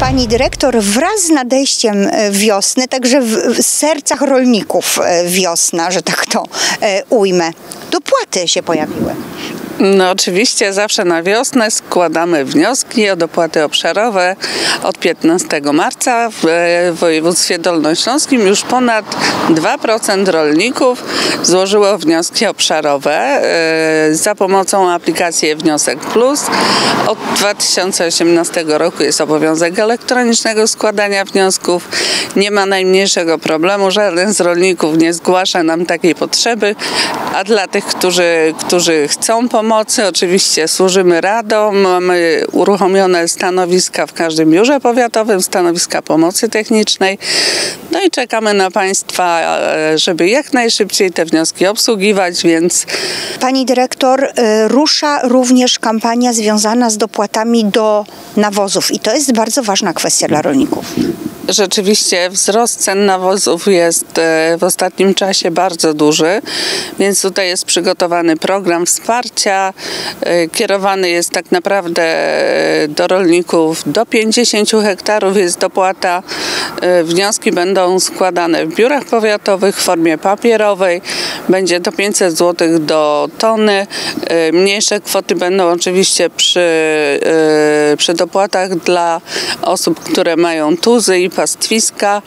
Pani dyrektor, wraz z nadejściem e, wiosny, także w, sercach rolników e, wiosna, że tak to e, ujmę, dopłaty się pojawiły. No oczywiście zawsze na wiosnę składamy wnioski o dopłaty obszarowe. Od 15 marca w województwie dolnośląskim już ponad 2% rolników złożyło wnioski obszarowe e, za pomocą aplikacji Wniosek Plus. Od 2018 roku jest obowiązek elektronicznego składania wniosków. Nie ma najmniejszego problemu, żaden z rolników nie zgłasza nam takiej potrzeby, a dla tych, którzy, którzy chcą pomocy, pomocy. Oczywiście służymy radą, mamy uruchomione stanowiska w każdym biurze powiatowym, stanowiska pomocy technicznej. No i czekamy na Państwa, e, żeby jak najszybciej te wnioski obsługiwać, więc... Pani dyrektor, e, rusza również kampania związana z dopłatami do nawozów i to jest bardzo ważna kwestia dla rolników. Rzeczywiście wzrost cen nawozów jest e, w ostatnim czasie bardzo duży, więc tutaj jest przygotowany program wsparcia. E, kierowany jest tak naprawdę e, do rolników do 50 hektarów jest dopłata. Wnioski będą składane w biurach powiatowych w formie papierowej. Będzie to 500 zł do tony. Mniejsze kwoty będą oczywiście przy, przy dopłatach dla osób, które mają tuzy i pastwiska.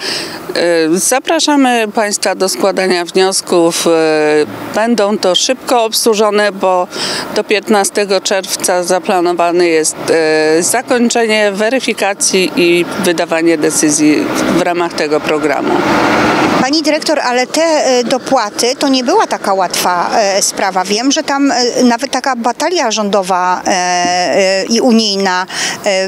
Y, zapraszamy Państwa do składania wniosków. Y, będą to szybko obsłużone, bo do 15 czerwca zaplanowane jest y, zakończenie weryfikacji i wydawanie decyzji w ramach tego programu. Pani dyrektor, ale te dopłaty to nie była taka łatwa sprawa. Wiem, że tam nawet taka batalia rządowa i unijna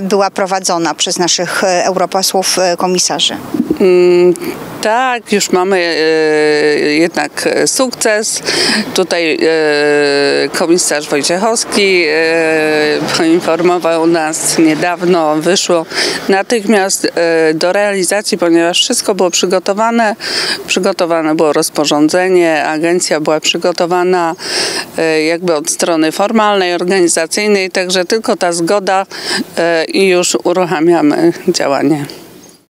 była prowadzona przez naszych europosłów komisarzy. Mm, tak, już mamy e, jednak sukces. Tutaj e, komisarz Wojciechowski e, poinformował nas niedawno, wyszło natychmiast e, do realizacji, ponieważ wszystko było przygotowane. Przygotowane było rozporządzenie, agencja była przygotowana e, jakby od strony formalnej, organizacyjnej, także tylko ta zgoda e, i już uruchamiamy działanie.